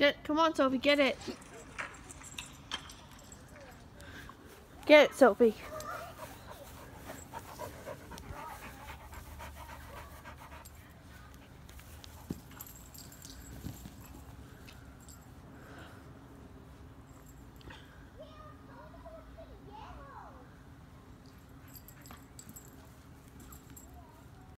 Get, come on, Sophie, get it. Get it, Sophie.